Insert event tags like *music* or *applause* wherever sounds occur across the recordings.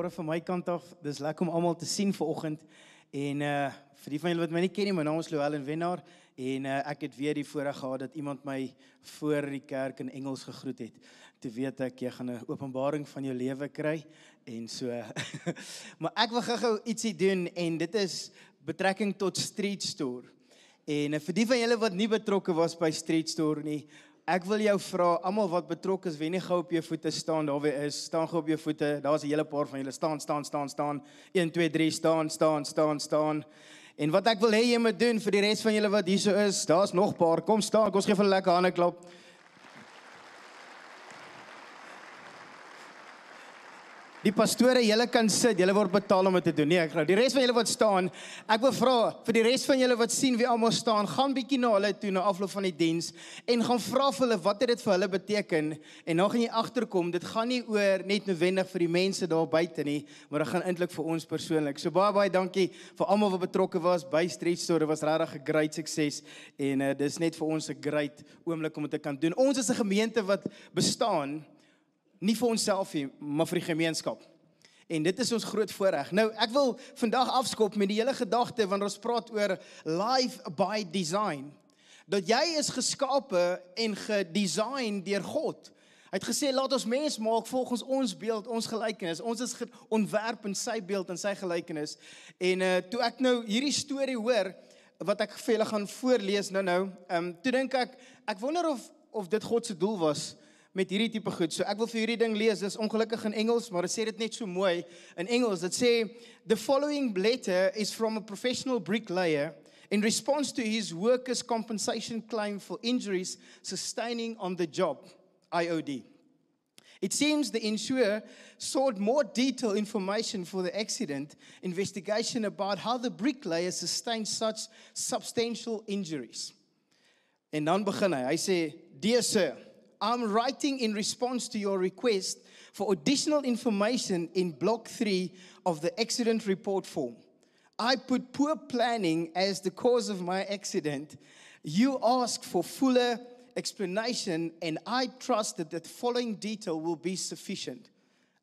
Môre van my kant af, dis lekker om almal te sien vanoggend. En uh vir die van julle wat my nie ken nie, my naam is Louwelen Wenner en uh ek het weer die voorreg gehad dat iemand my voor die kerk in Engels gegroet het. Toe weet ek jy gaan 'n openbaring van jou lewe kry en so. *laughs* maar ek wil gou-gou ietsie doen en dit is betrekking tot Street Store. En uh, vir die van julle wat nie betrokke was by Street Store nie, Ek wil jou vra, almal wat betrokke is, wen nie gou op jou voete staan, daar wie is, staan gou op jou voete. Daar's 'n hele paar van julle staan, staan, staan, staan. 1 2 3 staan, staan, staan, staan. En wat ek wil hê jy moet doen vir die res van julle wat hierso is, daar's nog paar. Kom staan, kom ons gee vir lekker hande klap. Die pastore, julle kan sit. Julle word betaal om dit te doen. Nee, ek glo. Die res van julle wat staan, ek wil vra vir die res van julle wat sien wie almal staan, gaan bietjie na hulle toe na afloop van die diens en gaan vra vir hulle wat dit vir hulle beteken en dan gaan jy agterkom, dit gaan nie oor net noodwendig vir die mense daar buite nie, maar dit gaan eintlik vir ons persoonlik. So baie baie dankie vir almal wat betrokke was by Street Store. Dit was regtig 'n great sukses en uh, dis net vir ons 'n great oomblik om dit te kan doen. Ons is 'n gemeente wat bestaan nie vir onsself nie, maar vir die gemeenskap. En dit is ons groot voorreg. Nou, ek wil vandag afskop met die hele gedagte wanneer ons praat oor life by design. Dat jy is geskape en gedesign deur God. Hy het gesê laat ons mens maak volgens ons beeld, ons gelykenis. Ons is ontwerp in sy beeld en sy gelykenis. En uh toe ek nou hierdie storie hoor wat ek vir julle gaan voorlees nou-nou, ehm um, toe dink ek ek wonder of of dit God se doel was met hierdie tipe goed. So ek wil vir hierdie ding lees. Dis ongelukkig in Engels, maar dit sê dit net so mooi in Engels. Dit sê the following letter is from a professional bricklayer in response to his workers compensation claim for injuries sustaining on the job, IOD. It seems the insurer sought more detailed information for the accident investigation about how the bricklayer sustained such substantial injuries. En dan begin hy. Hy sê: "Dear sir, I'm writing in response to your request for additional information in block three of the accident report form. I put poor planning as the cause of my accident. You ask for fuller explanation, and I trust that the following detail will be sufficient.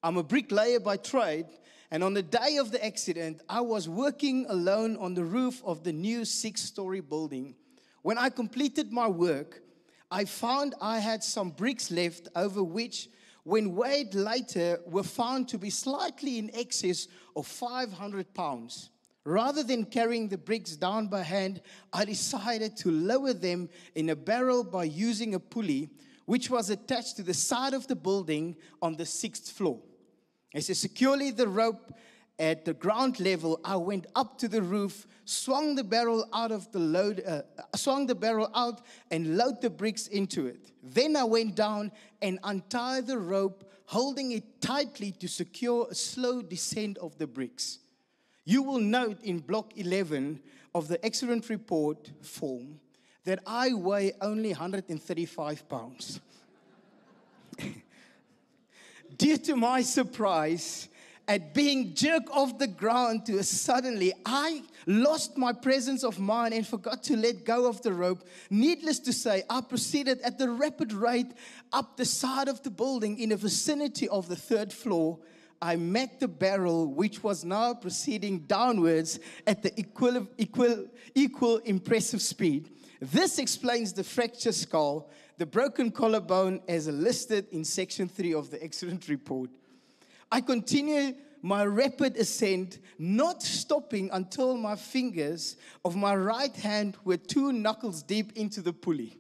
I'm a bricklayer by trade, and on the day of the accident, I was working alone on the roof of the new six story building. When I completed my work, I found I had some bricks left over which, when weighed later, were found to be slightly in excess of 500 pounds. Rather than carrying the bricks down by hand, I decided to lower them in a barrel by using a pulley which was attached to the side of the building on the sixth floor. I securely the rope at the ground level, I went up to the roof, swung the barrel out of the load, uh, swung the barrel out and load the bricks into it. Then I went down and untied the rope, holding it tightly to secure a slow descent of the bricks. You will note in block 11 of the accident report form that I weigh only 135 pounds. *laughs* Due to my surprise, at being jerked off the ground to suddenly, I lost my presence of mind and forgot to let go of the rope. Needless to say, I proceeded at the rapid rate up the side of the building in the vicinity of the third floor. I met the barrel, which was now proceeding downwards at the equal, equal, equal impressive speed. This explains the fractured skull, the broken collarbone, as listed in section 3 of the accident report. I continue my rapid ascent, not stopping until my fingers of my right hand were two knuckles deep into the pulley.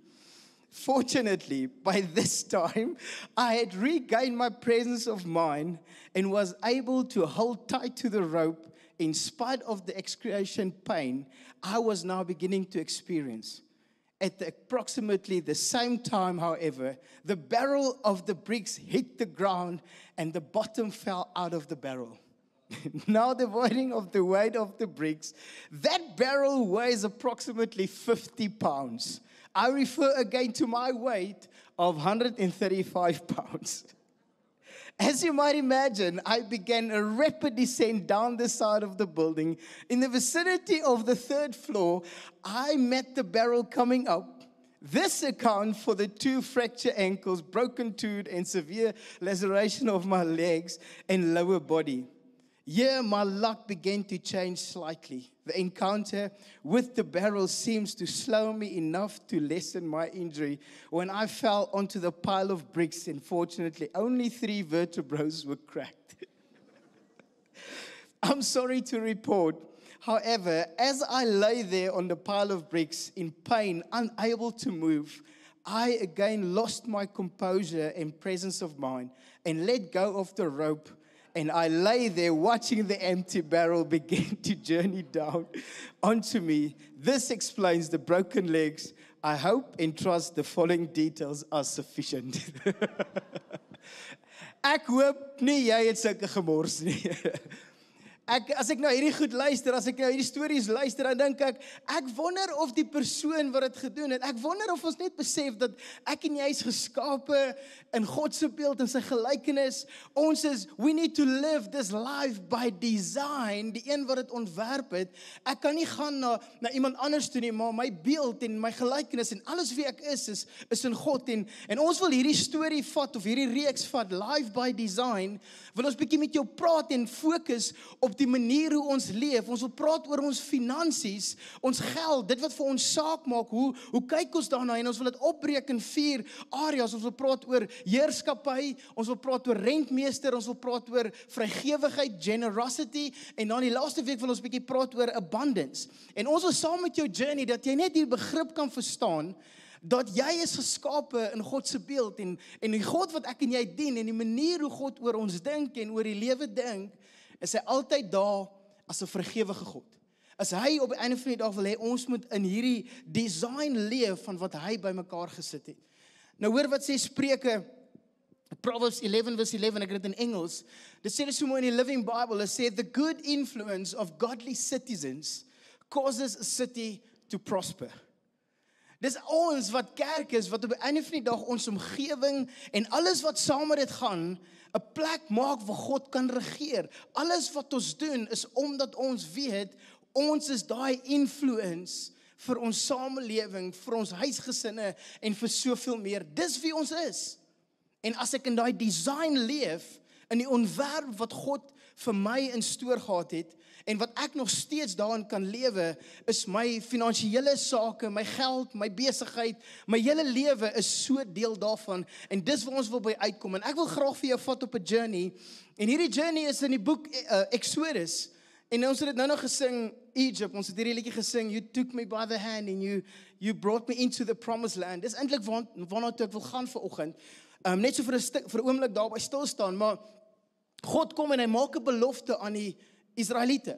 Fortunately, by *laughs* this time, I had regained my presence of mind and was able to hold tight to the rope in spite of the excruciating pain I was now beginning to experience. At approximately the same time, however, the barrel of the bricks hit the ground and the bottom fell out of the barrel. *laughs* now, the weighting of the weight of the bricks, that barrel weighs approximately 50 pounds. I refer again to my weight of 135 *laughs* pounds. As you might imagine, I began a rapid descent down the side of the building. In the vicinity of the third floor, I met the barrel coming up. This accounts for the two fractured ankles, broken tooth, and severe laceration of my legs and lower body. Here, my luck began to change slightly. The encounter with the barrel seems to slow me enough to lessen my injury. When I fell onto the pile of bricks, unfortunately, only three vertebrae were cracked. *laughs* I'm sorry to report. However, as I lay there on the pile of bricks in pain, unable to move, I again lost my composure and presence of mind and let go of the rope and I lay there watching the empty barrel begin *laughs* to journey down onto me. This explains the broken legs. I hope and trust the following details are sufficient. *laughs* ek hoop nie jy het sulke gemors nie. *laughs* Ek as ek nou hierdie goed luister, as ek nou hierdie stories luister, dan dink ek, ek wonder of die persoon wat dit gedoen het, ek wonder of ons net besef dat ek en jy is geskape in God se beeld en sy gelykenis. Ons is we need to live this life by design, die een wat dit ontwerp het. Ek kan nie gaan na na iemand anders toe nie, maar my beeld en my gelykenis en alles wie ek is is is in God en en ons wil hierdie storie vat of hierdie reeks vat live by design. Wil ons bietjie met jou praat en fokus op die manier hoe ons leef. Ons wil praat oor ons finansies, ons geld, dit wat vir ons saak maak. Hoe hoe kyk ons daarna en ons wil dit opbreek in vier areas. Ons wil praat oor heerskappy, ons wil praat oor rentmeester, ons wil praat oor vrygewigheid, generosity en dan die laaste week wil ons bietjie praat oor abundance. En ons wil saam met jou journey dat jy net hierdie begrip kan verstaan dat jy is geskape in God se beeld en en die God wat ek en jy dien en die manier hoe God oor ons dink en oor die lewe dink is hy altyd daar as 'n vergewige God. As hy op die einde van die dag wil hê ons moet in hierdie design leef van wat hy bymekaar gesit het. Nou hoor wat sê Spreuke Proverbs 11 verse 11 ek het dit in Engels. Dit sê so mooi in die Living Bible, it said the good influence of godly citizens causes a city to prosper. Dis ons wat kerk is wat op die einde van die dag ons omgewing en alles wat saam met dit gaan 'n plek maak waar God kan regeer. Alles wat ons doen is omdat ons weet ons is daai influence vir ons samelewing, vir ons huisgesinne en vir soveel meer. Dis wie ons is. En as ek in daai design leef in die ontwerp wat God vir my in stoor gehad het en wat ek nog steeds daarin kan lewe is my finansiële sake, my geld, my besigheid, my hele lewe is so deel daarvan. En dis waar ons wil by uitkom. En ek wil graag vir jou vat op 'n journey. En hierdie journey is in die boek uh, Exodus. En ons het dit nou nog gesing Egypt. Ons het hierdie liedjie gesing you took me by the hand and you you brought me into the promised land. Dis eintlik waar waarna toe ek wil gaan vir oggend. Um, net so vir 'n vir 'n oomblik daarby stil staan maar God kom en hy maak 'n belofte aan die Israeliete.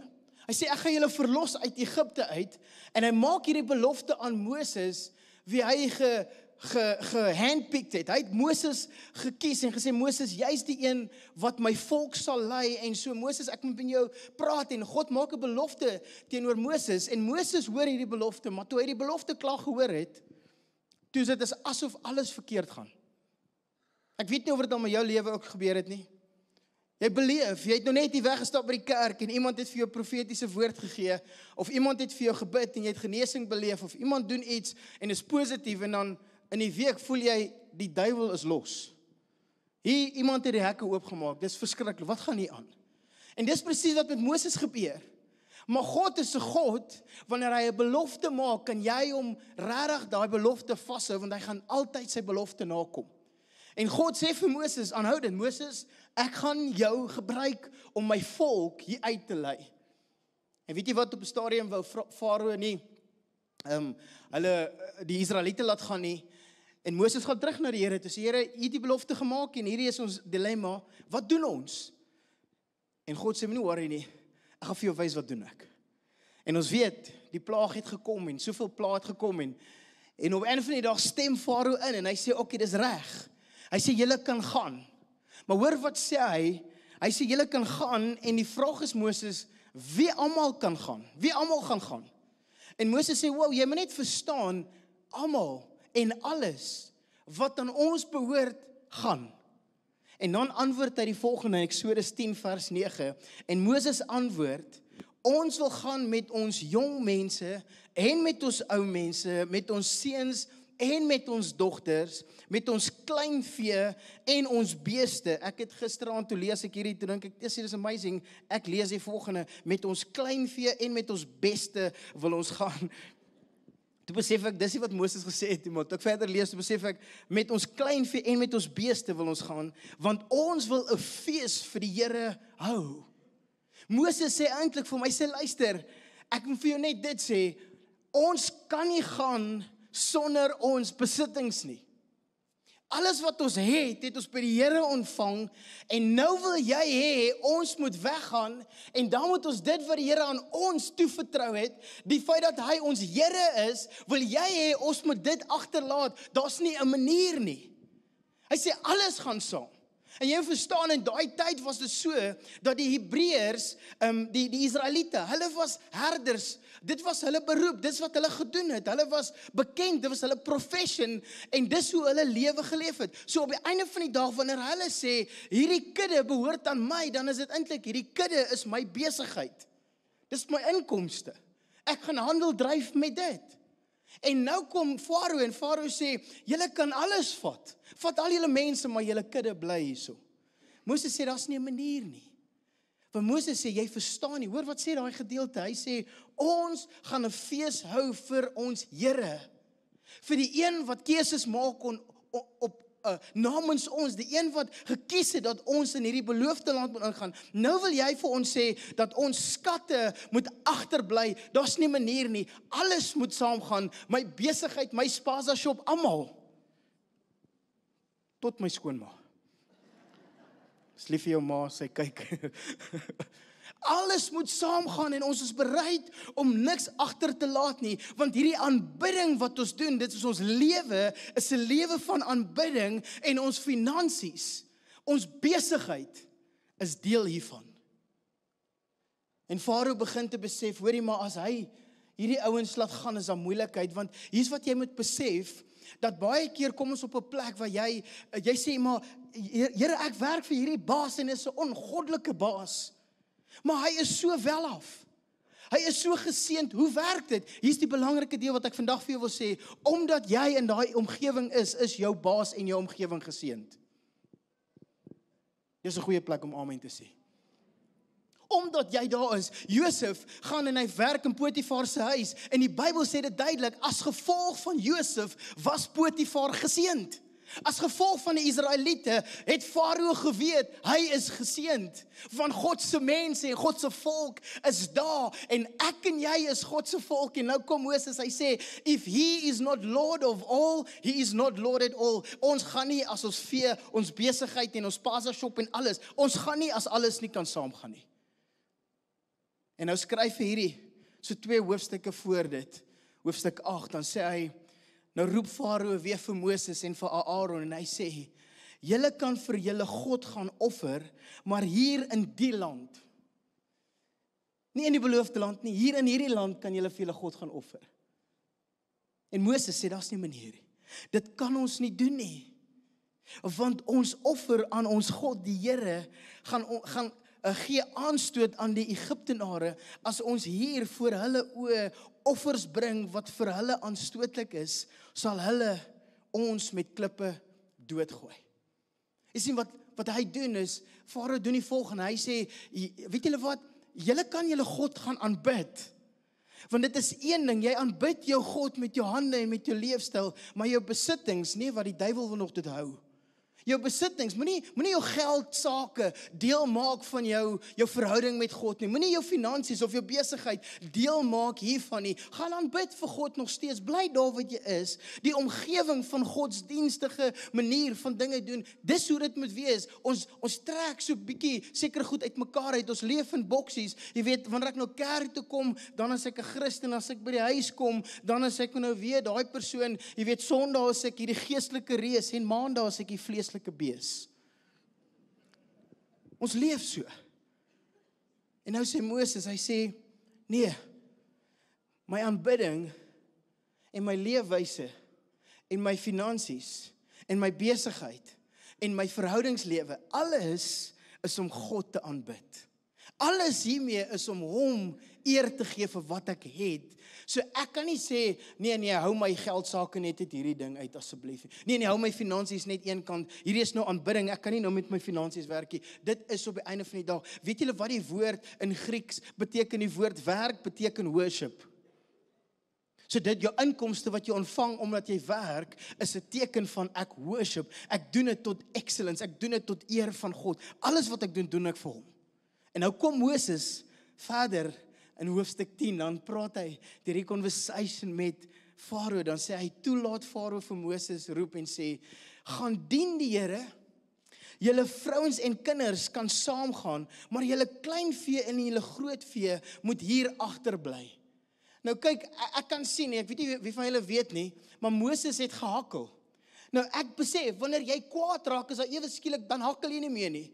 Hy sê ek gaan julle verlos uit Egipte uit en hy maak hierdie belofte aan Moses wie hy ge ge gehandpicked het. Hy het Moses gekies en gesê Moses, jy's die een wat my volk sal lei en so Moses, ek moet met jou praat en God maak 'n belofte teenoor Moses en Moses hoor hierdie belofte, maar toe hy die belofte klaar gehoor het, toe is dit asof alles verkeerd gaan. Ek weet nie of dit al met jou lewe ook gebeur het nie. Jy beleef, jy het nou net hier weggestap by die kerk en iemand het vir jou profetiese woord gegee of iemand het vir jou gebid en jy het genesing beleef of iemand doen iets en is positief en dan in die week voel jy die duiwel is los. Hier iemand het die hekke oopgemaak. Dis verskriklik. Wat gaan hier aan? En dis presies wat met Moses gebeur. Maar God is 'n God wanneer hy 'n belofte maak, kan jy hom regtig daai belofte vashou want hy gaan altyd sy belofte nakom. En God sê vir Moses aanhoudend, Moses, ek gaan jou gebruik om my volk hier uit te lei. En weet jy wat op 'n stadium wou Farao nie ehm um, hulle eh, die Israeliete laat gaan nie. En Moses gaan terug na die Here toe sê Here, U het die belofte gemaak en hierdie is ons dilemma. Wat doen ons? En God sê moenie worry nie. Ek gaan vir jou wys wat doen ek. En ons weet, die plaag het gekom en soveel plaag het gekom en en op 'n van die dag stem Farao in en hy sê oké, okay, dis reg. Hy sê julle kan gaan. Maar hoor wat sê hy? Hy sê julle kan gaan en die vraag is Moses, wie almal kan gaan? Wie almal gaan gaan? En Moses sê, "Wow, jy moet net verstaan, almal en alles wat aan ons behoort gaan." En dan antwoord hy die volgende in Eksodus 10 vers 9 en Moses antwoord, "Ons wil gaan met ons jong mense en met ons ou mense, met ons seuns en met ons dogters, met ons kleinvee en ons beeste. Ek het gisteraand toe lees ek hierdie dink ek dis is amazing. Ek lees die volgende met ons kleinvee en met ons beste wil ons gaan. Toe besef ek dis wat Moses gesê het, maar toe ek verder lees, toe besef ek met ons kleinvee en met ons beeste wil ons gaan, want ons wil 'n fees vir die Here hou. Moses sê eintlik vir my sê luister, ek moet vir jou net dit sê, ons kan nie gaan sonder ons besittings nie. Alles wat ons het, het ons by die Here ontvang en nou wil jy hê ons moet weggaan en dan moet ons dit wat die Here aan ons toevertrou het, die feit dat hy ons Here is, wil jy hê ons moet dit agterlaat. Daar's nie 'n manier nie. Hy sê alles gaan saam. En jy verstaan in daai tyd was dit so dat die Hebreërs, ehm um, die die Israeliete, hulle was herders. Dit was hulle beroep, dis wat hulle gedoen het. Hulle was bekend, dit was hulle profession en dis hoe hulle lewe geleef het. So op die einde van die dag wanneer hulle sê hierdie kudde behoort aan my, dan is dit eintlik hierdie kudde is my besigheid. Dis my inkomste. Ek gaan handel dryf met dit. En nou kom Farao en Farao sê, "Julle kan alles vat. Vat al julle mense, maar julle kudde bly hierso." Moses sê daar's nie 'n manier nie. Want Moses sê jy verstaan nie. Hoor wat sê daai gedeelte? Hy sê ons gaan 'n fees hou vir ons Here. Vir die een wat keuses maak on, op, op uh, namens ons, die een wat gekies het dat ons in hierdie beloofde land moet ingaan. Nou wil jy vir ons sê dat ons skatte moet agterbly. Daar's nie manier nie. Alles moet saamgaan. My besigheid, my spaza shop, almal. Tot my skoonma. Dis lief vir jou ma, sy kyk. *laughs* Alles moet saamgaan en ons is bereid om niks agter te laat nie, want hierdie aanbidding wat ons doen, dit is ons lewe, is 'n lewe van aanbidding en ons finansies, ons besigheid is deel hiervan. En Farao begin te besef, hoorie maar as hy hierdie ouens laat gaan is daar moeilikheid want hier's wat jy moet besef dat baie keer kom ons op 'n plek waar jy jy sê maar Here ek werk vir hierdie baas en is 'n ongoddelike baas. Maar hy is so wel af. Hy is so geseënd. Hoe werk dit? Hier's die belangrike deel wat ek vandag vir jou wil sê. Omdat jy in daai omgewing is, is jou baas en jou omgewing geseënd. Dis 'n goeie plek om amen te sê. Omdat jy daar is, Josef gaan en hy werk in Potifar se huis. En die Bybel sê dit duidelik as gevolg van Josef was Potifar geseënd. As gevolg van die Israeliete het Farao geweet hy is geseënd. Van God se mense en God se volk is daar. En ek en jy is God se volk. En nou kom Moses hy sê if he is not lord of all he is not lord at all. Ons gaan nie as ons vee ons besigheid en ons pasa shop en alles ons gaan nie as alles nie kan saamgaan nie en nou skryf hy hierdie so twee hoofstukke voor dit hoofstuk 8 dan sê hy Nou roep Farao weer vir Moses en vir Aaron en hy sê: "Julle kan vir julle God gaan offer, maar hier in die land nie in die beloofde land nie, hier in hierdie land kan julle vir julle God gaan offer." En Moses sê daar's nie manier nie. Dit kan ons nie doen nie. Want ons offer aan ons God, die Here, gaan gaan uh, gee aanstoot aan die Egiptenare as ons hier voor hulle oë offers bring wat vir hulle aanstootlik is, sal hulle ons met klippe doodgooi. Jy sien wat wat hy doen is Farao doen die volgende. Hy sê weet julle wat? Julle kan julle God gaan aanbid. Want dit is een ding, jy aanbid jou God met jou hande en met jou leefstyl, maar jou besittings, nee, wat die duiwel wil nog dit hou jou besittings, moenie moenie jou geld sake deel maak van jou jou verhouding met God nie. Moenie jou finansies of jou besigheid deel maak hiervan nie. Gaan aanbid vir God nog steeds. Bly daar waar jy is. Die omgewing van godsdienstige manier van dinge doen, dis hoe dit moet wees. Ons ons trek so bietjie seker goed uitmekaar uit. Ons leef in boksies. Jy weet, wanneer ek nou kerk toe kom, dan as ek 'n Christen, as ek by die huis kom, dan as ek nou weer daai persoon, jy weet, Sondag as ek hierdie geestelike reus en Maandag as ek die vleeslike geestelike bees. Ons leef so. En nou sê Moses, hy sê nee. My aanbidding en my leefwyse en my finansies en my besigheid en my verhoudingslewe, alles is om God te aanbid. Alles hiermee is om hom eer te gee vir wat ek het. So ek kan nie sê nee nee, hou my geld sake net uit hierdie ding uit asseblief. Nee nee, hou my finansies net een kant. Hierdie is nou aanbidding. Ek kan nie nou met my finansies werk nie. Dit is op die einde van die dag. Weet julle wat die woord in Grieks beteken? Die woord werk beteken worship. So dit jou inkomste wat jy ontvang omdat jy werk is 'n teken van ek worship. Ek doen dit tot excellence. Ek doen dit tot eer van God. Alles wat ek doen, doen ek vir hom. En nou kom Moses verder in hoofstuk 10 dan praat hy deur die conversation met Farao dan sê hy toelaat Farao vir Moses roep en sê gaan dien die Here Julle vrouens en kinders kan saamgaan, maar julle kleinvee en julle grootvee moet hier agterbly. Nou kyk, ek kan sien, ek weet nie wie van julle weet nie, maar Moses het gehakkel. Nou ek besef wanneer jy kwaad raak is daar ewe skielik dan hakkel jy nie meer nie.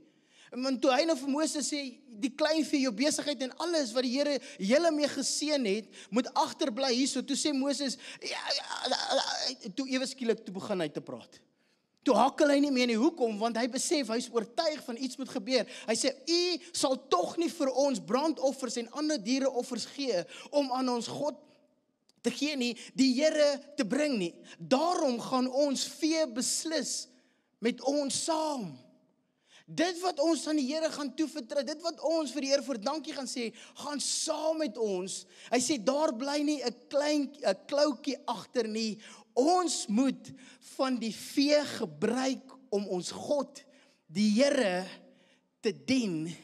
Want toe hy nou vir Moses sê die klein vir jou besigheid en alles wat die Here julle mee geseën het, moet agterbly hierso. Toe sê Moses ja, ja, toe ewe skielik toe begin hy te praat. Toe hakkel hy nie meer nie. Hoekom? Want hy besef hy's oortuig van iets moet gebeur. Hy sê u sal tog nie vir ons brandoffers en ander diereoffers gee om aan ons God te gee nie, die Here te bring nie. Daarom gaan ons vee beslis met ons saam. Dit wat ons aan die Here gaan toevertrou, dit wat ons vir die Here voor dankie gaan sê, gaan saam met ons. Hy sê daar bly nie 'n klein 'n kloutjie agter nie. Ons moet van die vee gebruik om ons God, die Here te dien.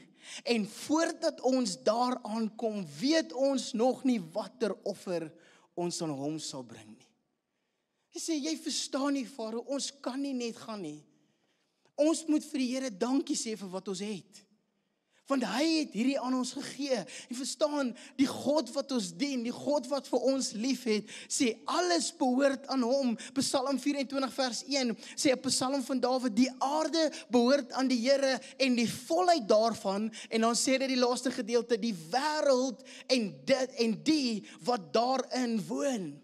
En voordat ons daaraan kom, weet ons nog nie watter offer ons aan hom sal bring nie. Hy sê jy verstaan nie, Farao, ons kan nie net gaan nie. Ons moet vir die Here dankie sê vir wat ons het. Want hy het hierdie aan ons gegee. Jy verstaan, die God wat ons dien, die God wat vir ons liefhet, sê alles behoort aan hom. Psalm 24 vers 1 sê 'n Psalm van Dawid, die aarde behoort aan die Here en die volheid daarvan en dan sê dit die laaste gedeelte, die wêreld en dit en die wat daarin woon.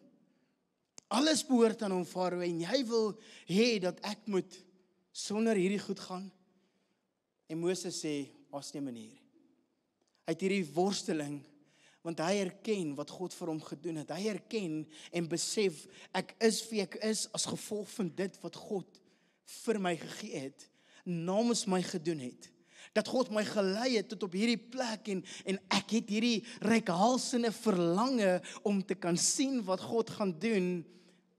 Alles behoort aan hom, Farao, en jy wil hê dat ek moet sonder hierdie goed gaan. En Moses sê, "Ons neem 'n manier." Hy het hierdie worsteling want hy erken wat God vir hom gedoen het. Hy erken en besef ek is wie ek is as gevolg van dit wat God vir my gegee het, namens my gedoen het. Dat God my gelei het tot op hierdie plek en en ek het hierdie reikhalsende verlange om te kan sien wat God gaan doen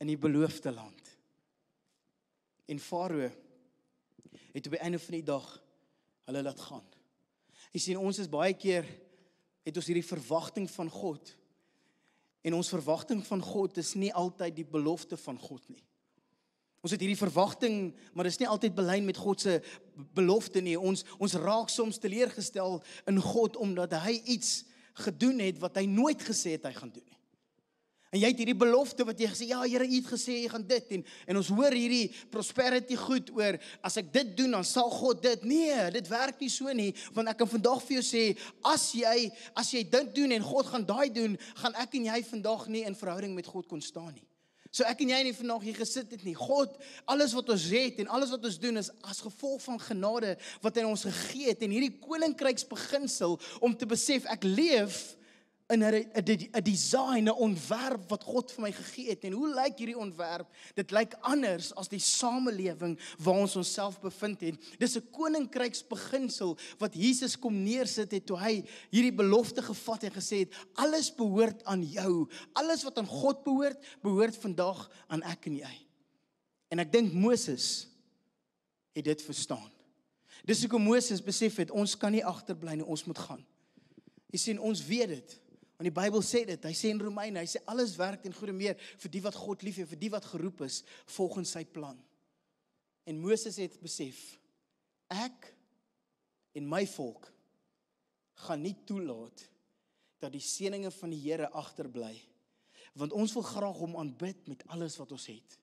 in die beloofde land. En Farao het op die einde van die dag hulle laat gaan. Jy sien ons is baie keer het ons hierdie verwagting van God. En ons verwagting van God is nie altyd die belofte van God nie. Ons het hierdie verwagting, maar dit is nie altyd belyn met God se belofte nie. Ons ons raak soms teleurgestel in God omdat hy iets gedoen het wat hy nooit gesê het hy gaan doen nie. En jy het hierdie belofte wat jy gesê, ja Here, U het gesê jy gaan dit en en ons hoor hierdie prosperity goed oor as ek dit doen dan sal God dit. Nee, dit werk nie so nie, want ek kan vandag vir jou sê as jy as jy dit doen en God gaan daai doen, gaan ek en jy vandag nie in verhouding met God kon staan nie. So ek en jy nie vandag hier gesit het nie. God, alles wat ons het en alles wat ons doen is as gevolg van genade wat hy ons gegee het en hierdie koninkryksbeginsel om te besef ek leef in 'n 'n design, 'n ontwerp wat God vir my gegee het. En hoe lyk hierdie ontwerp? Dit lyk anders as die samelewing waar ons onsself bevind het. Dis 'n koninkryksbeginsel wat Jesus kom neersit het toe hy hierdie belofte gevat en gesê het: "Alles behoort aan jou. Alles wat aan God behoort, behoort vandag aan ek en jy." En ek dink Moses het dit verstaan. Dis hoekom Moses besef het ons kan nie agterbly nie, ons moet gaan. Jy sien ons weet dit. Want die Bybel sê dit. Hy sê in Romeine, hy sê alles werk ten goeie meer vir die wat God liefhet, vir die wat geroep is volgens sy plan. En Moses het besef ek en my volk gaan nie toelaat dat die seënings van die Here agterbly want ons wil graag hom aanbid met alles wat ons het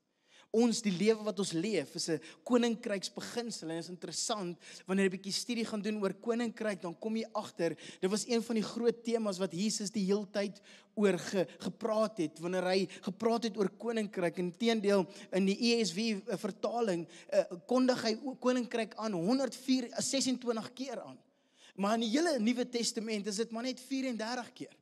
ons die lewe wat ons leef is 'n koninkryksbeginsel en is interessant wanneer jy 'n bietjie studie gaan doen oor koninkryk dan kom jy agter dit was een van die groot temas wat Jesus die heeltyd oor ge, gepraat het wanneer hy gepraat het oor koninkryk. En teendeel in die ESV eh, vertaling uh, kondig hy koninkryk aan 126 keer aan. Maar in die hele Nuwe Testament is dit maar net 34 keer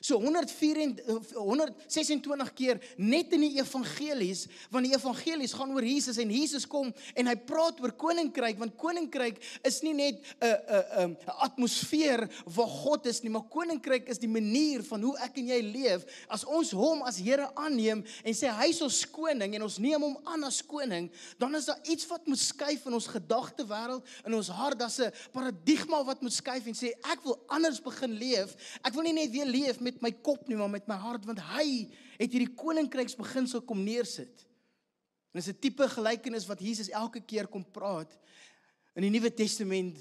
So 124 126 keer net in die evangelies, want die evangelies gaan oor Jesus en Jesus kom en hy praat oor koninkryk want koninkryk is nie net 'n 'n 'n atmosfeer waar God is nie, maar koninkryk is die manier van hoe ek en jy leef. As ons hom as Here aanneem en sê hy is ons koning en ons neem hom aan as koning, dan is daar iets wat moet skuif in ons gedagte wêreld, in ons hart, daar's 'n paradigma wat moet skuif en sê ek wil anders begin leef. Ek wil nie net weer leef met my kop nie, maar met my hart want hy het hierdie koninkryksbeginsel kom neersit. En dis 'n tipe gelykenis wat Jesus elke keer kom praat in die Nuwe Testament.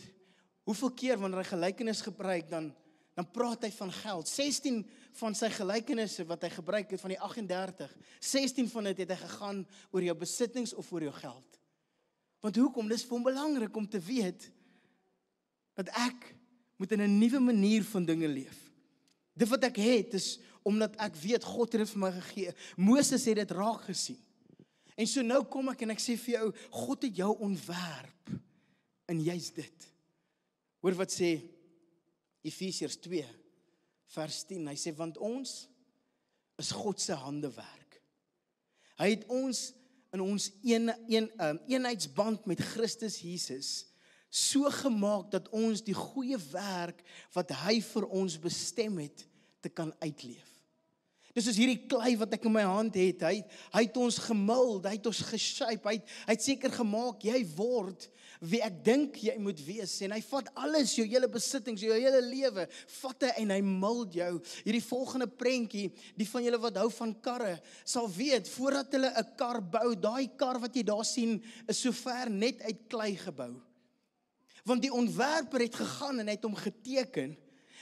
Hoeveel keer wanneer hy gelykenis gebruik dan dan praat hy van geld. 16 van sy gelykenisse wat hy gebruik het van die 38, 16 van dit het, het hy gegaan oor jou besittings of oor jou geld. Want hoekom? Dis vir hom belangrik om te weet dat ek moet in 'n nuwe manier van dinge leef. Dit wat ek het is omdat ek weet God het dit vir my gegee. Moses het dit raak gesien. En so nou kom ek en ek sê vir jou, God het jou ontwerp en jy's dit. Hoor wat sê Efesiërs 2 vers 10. Hy sê want ons is God se handewerk. Hy het ons in ons een een um, eenheidsband met Christus Jesus so gemaak dat ons die goeie werk wat hy vir ons bestem het te kan uitleef. Dis is hierdie klei wat ek in my hand het. Hy hy het ons gemuld, hy het ons geshape. Hy hy het seker gemaak jy word wie ek dink jy moet wees en hy vat alles jou hele besittings, jou hele lewe, vat hy en hy muld jou. Hierdie volgende prentjie, die van julle wat hou van karre, sal weet voordat hulle 'n kar bou, daai kar wat jy daar sien, is sover net uit klei gebou want die ontwerper het gegaan en hy het hom geteken.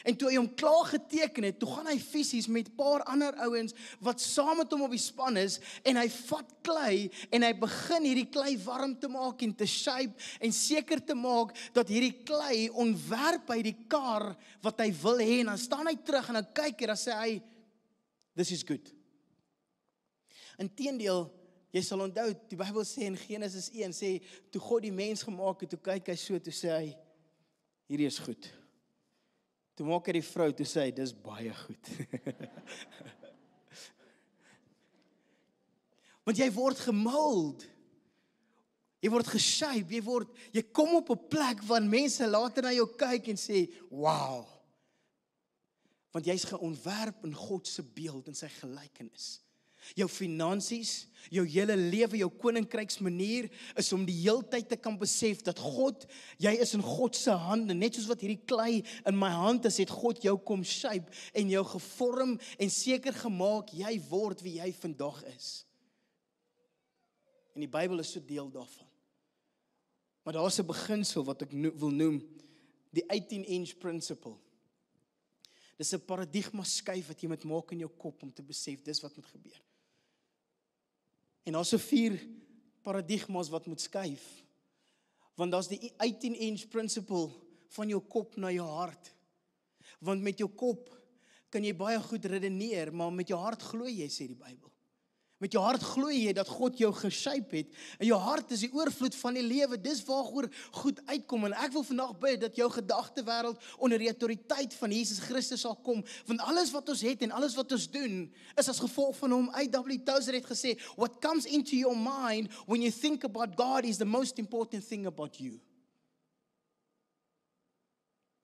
En toe hy hom klaar geteken het, toe gaan hy fisies met 'n paar ander ouens wat saam met hom op die span is en hy vat klei en hy begin hierdie klei warm te maak en te shape en seker te maak dat hierdie klei ontwerp hy die kar wat hy wil hê en dan staan hy terug en dan kyk hy dan sê hy this is good. Inteendeel Jy sal onthou die Bybel sê in Genesis 1 sê toe God die mens gemaak het, toe kyk hy so toe sê hy hierdie is goed. Toe maak hy die vrou toe sê hy dis baie goed. *laughs* Want jy word gemold. Jy word geshape, jy word jy kom op 'n plek waar mense later na jou kyk en sê, "Wow." Want jy's geontwerp in God se beeld en sy gelykenis jou finansies, jou hele lewe, jou koninkryksmanier is om die heeltyd te kan besef dat God, jy is in God se hande, net soos wat hierdie klei in my hand is, het God jou kom shape en jou gevorm en seker gemaak jy word wie jy vandag is. En die Bybel is so deel daarvan. Maar daar's 'n beginsel wat ek no wil noem, die 18 inch principle. Dis 'n paradigma skuif wat jy moet maak in jou kop om te besef dis wat moet gebeur. En daar's so vier paradigmas wat moet skuif. Want daar's die 18 inch principle van jou kop na jou hart. Want met jou kop kan jy baie goed redeneer, maar met jou hart glo jy sê die Bybel. Met jou hart glo jy dat God jou geshape het. In jou hart is die oorvloed van die lewe. Dis waaroor goed uitkom en ek wil vandag bid dat jou gedagtewêreld onder die autoriteit van Jesus Christus sal kom, want alles wat ons het en alles wat ons doen is as gevolg van hom. I.W. Tozer het gesê, "What comes into your mind when you think about God is the most important thing about you."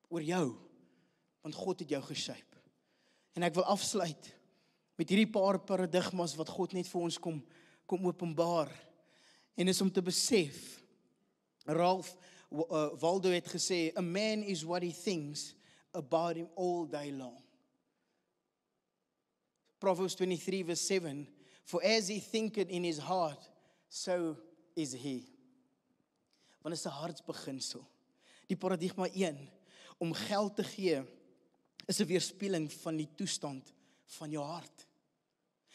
oor jou want God het jou geshape. En ek wil afsluit met hierdie paar paradigmas wat God net vir ons kom kom openbaar. En is om te besef Ralph uh, Waldo het gesê a man is what he thinks about him all day long. Proverbs 23 verse 7 for as he thinketh in his heart so is he. Want is 'n hartsbeginsel. Die paradigma 1 om geld te gee is 'n weerspieëling van die toestand van jou hart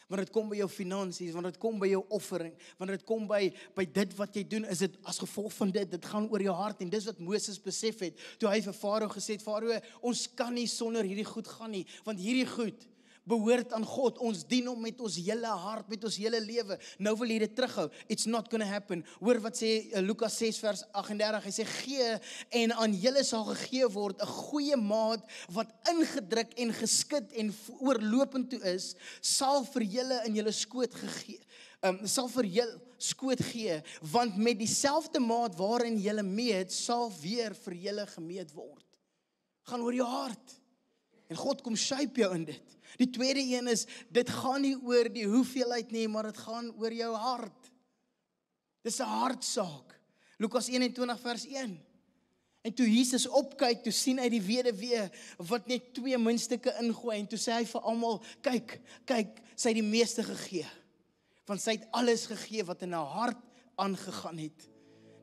wanneer dit kom by jou finansies, wanneer dit kom by jou offering, wanneer dit kom by by dit wat jy doen, is dit as gevolg van dit, dit gaan oor jou hart en dis wat Moses besef het toe hy vir Farao gesê het Farao, ons kan nie sonder hierdie goed gaan nie, want hierdie goed behoort aan God. Ons dien hom met ons hele hart, met ons hele lewe. Nou wil jy dit terughou. It's not going to happen. Hoor wat sê uh, Lukas 6 vers 38. Hy sê gee en aan julle sal gegee word 'n goeie maat wat ingedruk en geskit en oorlopend toe is, sal vir julle in julle skoot gegee. Um sal vir julle skoot gee, want met dieselfde maat waarin julle meet, sal weer vir julle gemeet word. Gaan oor jou hart. En God kom shape jou in dit. Die tweede een is dit gaan nie oor die hoeveelheid nie, maar dit gaan oor jou hart. Dis 'n hartsaak. Lukas 21 vers 1. En toe Jesus opkyk, toe sien hy die weduwee wat net twee muntstukke ingooi en toe sê hy vir almal, "Kyk, kyk, sy het die meeste gegee." Want sy het alles gegee wat in haar hart aangegaan het.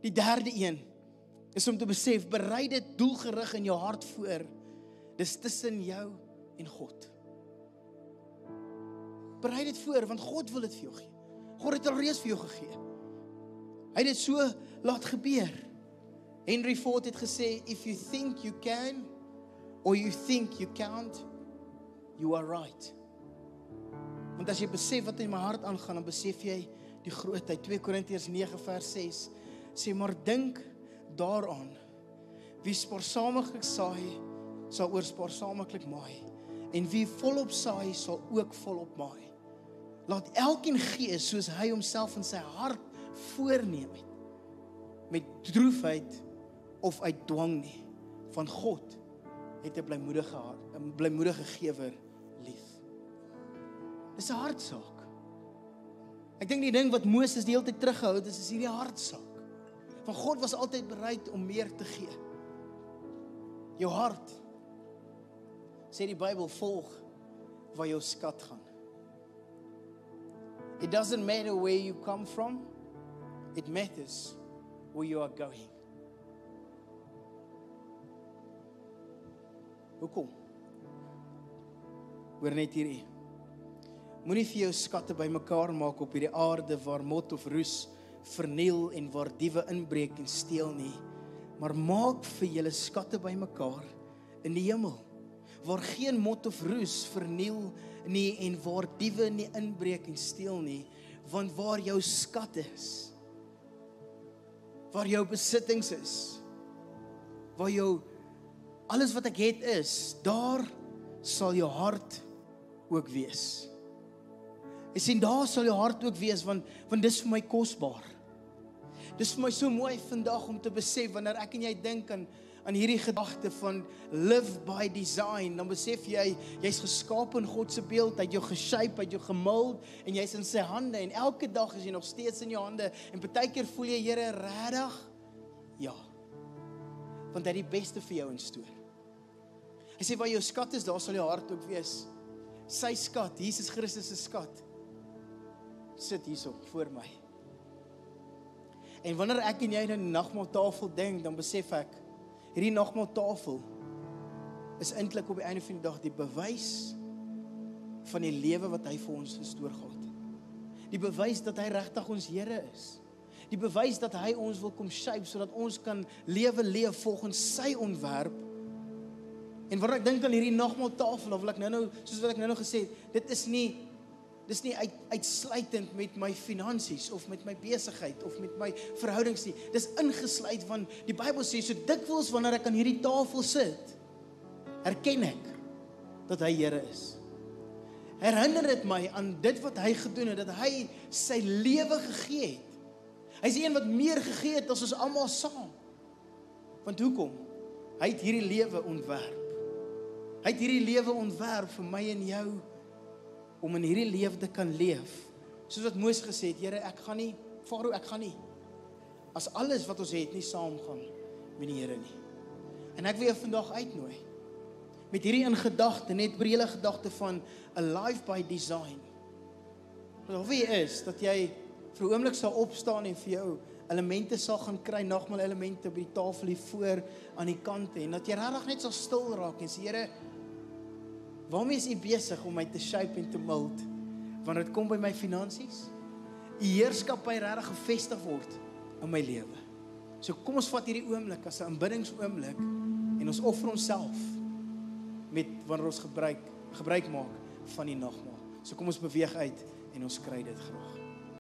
Die derde een is om te besef, berei dit doelgerig in jou hart voor. Dis tussen jou en God. Berei dit voor want God wil dit vir jou gee. God het al reeds vir jou gegee. Hy het dit so laat gebeur. Henry Ford het gesê if you think you can or you think you can't you are right. Want as jy besef wat in my hart aangaan, dan besef jy die grootheid. 2 Korintiërs 9 vers 6 sê maar dink daaraan wie spaarsaamlik saai sal oor spaarsaamlik maai en wie volop saai sal ook volop maai. Laat elkeen gee soos hy homself in sy hart voorneem het. Met droefheid of uit dwang nie. Van God het 'n blymoedige hart, 'n blymoedige gewer lief. Dis 'n hartsaak. Ek dink die ding wat Moses die hele tyd teruggehou het, is is hierdie hartsaak. Van God was altyd bereid om meer te gee. Jou hart sê die Bybel volg waar jou skat gaan. It doesn't matter where you come from. It matters where you are going. Hoekom? Hoor net hierdie. Moenie vir jou skatte bymekaar maak op hierdie aarde waar mot of roes verniel en waar diewe inbreek en steel nie, maar maak vir julle skatte bymekaar in die hemel waar geen mot of roes verniel nie en waar diewe nie inbreek en steel nie want waar jou skat is waar jou besittings is waar jou alles wat ek het is daar sal jou hart ook wees. Ek sien daar sal jou hart ook wees want want dis vir my kosbaar. Dis vir my so mooi vandag om te besef wanneer ek en jy dink aan aan hierdie gedagte van live by design, dan besef jy jy's geskaap in God se beeld, hy het jou geshape, hy het jou gemold en jy's in sy hande en elke dag is jy nog steeds in jou hande en baie keer voel jy Here regtig ja. Want hy het die beste vir jou instoor. Hy sê waar jou skat is, daar sal jou hart ook wees. Sy skat, Jesus Christus se skat sit hierso voor my. En wanneer ek en jy aan die nagmaaltafel dink, dan besef ek hierdie nagmaaltafel is eintlik op die einde van die dag die bewys van die lewe wat hy vir ons gestoor gehad. Die bewys dat hy regtig ons Here is. Die bewys dat hy ons wil kom shape sodat ons kan lewe leef volgens sy ontwerp. En wanneer ek dink aan hierdie nagmaaltafel, of wil ek nou-nou soos wat ek nou-nou gesê het, dit is nie dis nie uit, uitsluitend met my finansies of met my besigheid of met my verhoudings nie. Dis ingesluit van die Bybel sê so dikwels wanneer ek aan hierdie tafel sit, erken ek dat hy Here is. Herinner dit my aan dit wat hy gedoen het, dat hy sy lewe gegee het. Hy's die een wat meer gegee het as ons almal saam. Want hoekom? Hy het hierdie lewe ontwerp. Hy het hierdie lewe ontwerp vir my en jou om in hierdie lewe te kan leef. Soos wat Moses gesê het, Here, ek gaan nie Farao, ek gaan nie as alles wat ons het nie saamgaan met die Here nie. En ek wil jou vandag uitnooi met hierdie in gedagte, net breële gedagte van a life by design. Wat wie is dat jy vir 'n oomblik sal opstaan en vir jou elemente sal gaan kry, nagmaal elemente by die tafel hier voor aan die kante en dat jy regtig net sal stil raak en sê Here, Waarmee is u besig om my te shape en te mold wanneer dit kom by my finansies? U heerskappy regtig gevestig word in my lewe. So kom ons vat hierdie oomblik as 'n aanbiddingsoomblik en ons offer onsself met wanneer ons gebruik gebruik maak van die nagmaal. So kom ons beweeg uit en ons kry dit graag.